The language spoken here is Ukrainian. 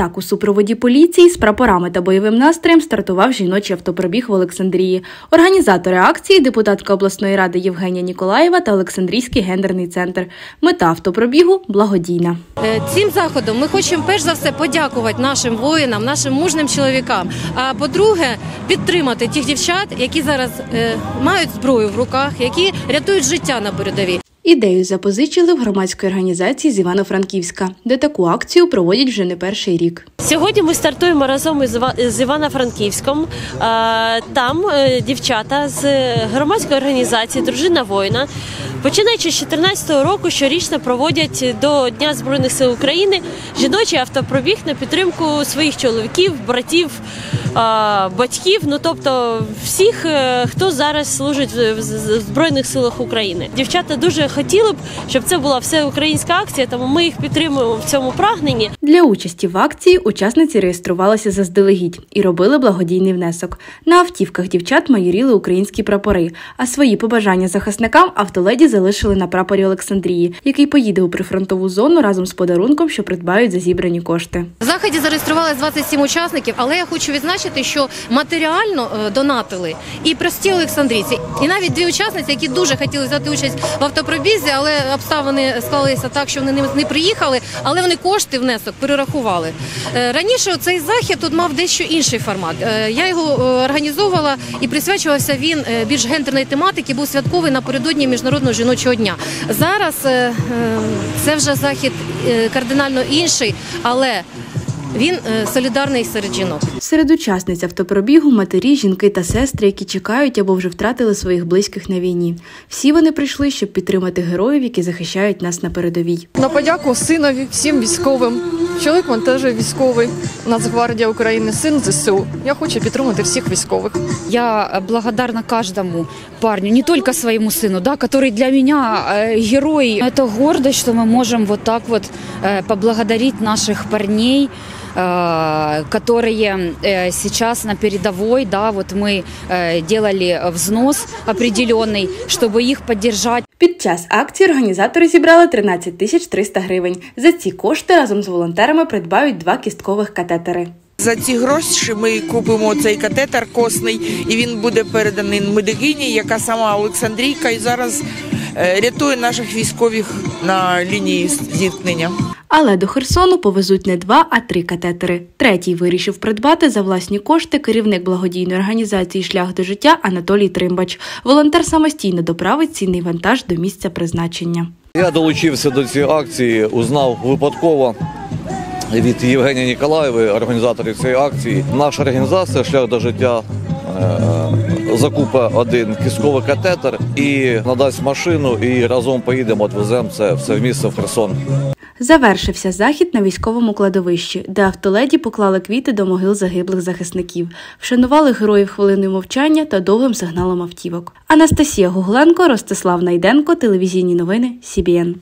так у супроводі поліції з прапорами та бойовим настроєм стартував жіночий автопробіг в Олександрії. Організатори акції депутатка обласної ради Євгенія Ніколаєва та Олександрійський гендерний центр. Мета автопробігу благодійна. Е, Цим заходом ми хочемо перш за все подякувати нашим воїнам, нашим мужним чоловікам. А по-друге, підтримати тих дівчат, які зараз е, мають зброю в руках, які рятують життя на передовій. Ідею запозичили в громадської організації з Івано-Франківська, де таку акцію проводять вже не перший рік. Сьогодні ми стартуємо разом із Івано-Франківськом. Там е, дівчата з громадської організації Дружина воїна, починаючи з 2014 року, щорічно проводять до Дня Збройних сил України жіночий автопробіг на підтримку своїх чоловіків, братів, батьків. Ну тобто всіх, е, хто зараз служить в Збройних силах України. Дівчата дуже хотіли б, щоб це була всеукраїнська акція, тому ми їх підтримуємо в цьому прагненні. Для участі в акції учасниці реєструвалися заздалегідь і робили благодійний внесок. На автівках дівчат майоріли українські прапори, а свої побажання захисникам автоледі залишили на прапорі Олександрії, який поїде у прифронтову зону разом з подарунком, що придбають за зібрані кошти. В заході зареєструвалися 27 учасників, але я хочу відзначити, що матеріально е, донатили і прості олександрійці, і навіть дві учасниці, які дуже хотіли взяти участь в автопробізі, але обставини склалися так, що вони не- приїхали, але вони кошти внесок перерахували. Е, Раніше цей захід тут мав дещо інший формат. Е, Я його е, організовувала і присвячувався він більш гендерної тематики. Був святковий напередодні міжнародного жіночого дня. Зараз це вже захід кардинально інший, але він е, солідарний серед жінок. Серед учасниць автопробігу матері, жінки та сестри, які чекають або вже втратили своїх близьких на війні. Всі вони прийшли, щоб підтримати героїв, які захищають нас на передовій. На подяку синові, всім військовим. Чоловік він теж військовий, Нацгвардія України, син ЗСУ. Я хочу підтримати всіх військових. Я благодарна каждому парню, не только своему сыну, да, который для меня э, герой. Это гордость, что мы можем вот так вот э, поблагодарить наших парней, э, которые э, сейчас на передовой, да, вот мы э, делали взнос определенный, чтобы их поддержать. Під час акції організатори зібрали 13 тисяч 300 гривень. За ці кошти разом з волонтерами придбають два кісткових катетери. За ці гроші ми купимо цей катетер косний, і він буде переданий медикині, яка сама Олександрійка, і зараз е, рятує наших військових на лінії зіткнення. Але до Херсону повезуть не два, а три катетери. Третій вирішив придбати за власні кошти керівник благодійної організації Шлях до життя Анатолій Тримбач. Волонтер самостійно доправить цінний вантаж до місця призначення. Я долучився до цієї акції, узнав випадково від Євгенія Ніколаєвої, організаторів цієї акції. Наша організація Шлях до життя е, закупить один кістковий катетер і надасть машину, і разом поїдемо, відвеземо це все в місце в Херсон. Завершився захід на військовому кладовищі, де автоледі поклали квіти до могил загиблих захисників, вшанували героїв хвилиною мовчання та довгим сигналом автівок. Анастасія Гугленко, Ростислав Найденко, телевізійні новини СІБІН.